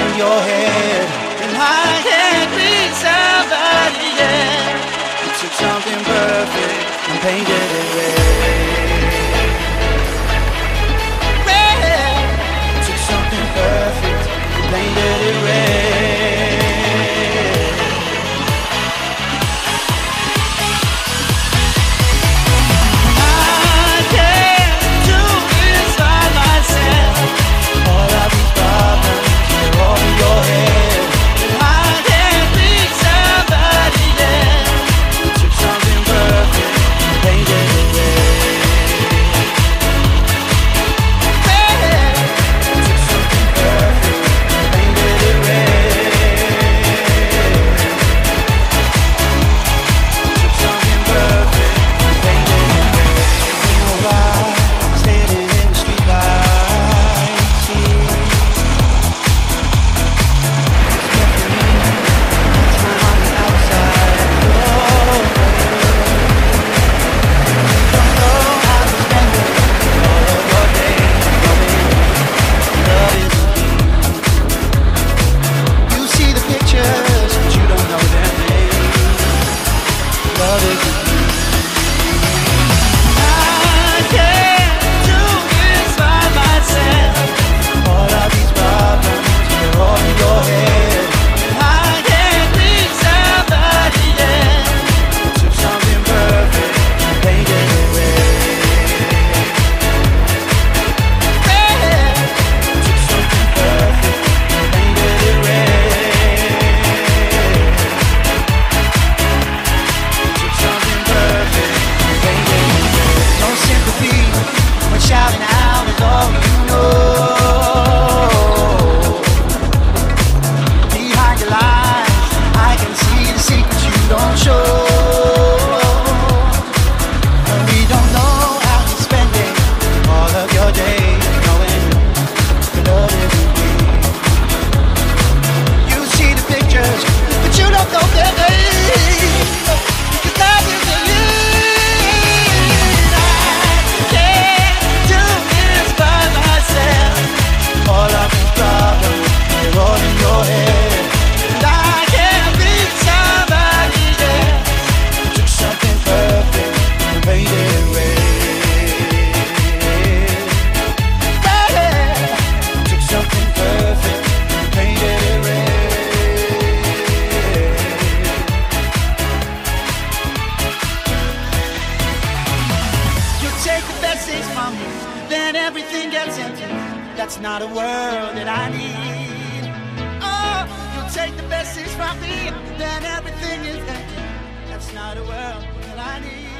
in your head. And I can't be somebody yet. You took something perfect and painted. não tem take the best things from me, then everything gets empty. That's not a world that I need. Oh, you take the best things from me, then everything is empty. That's not a world that I need.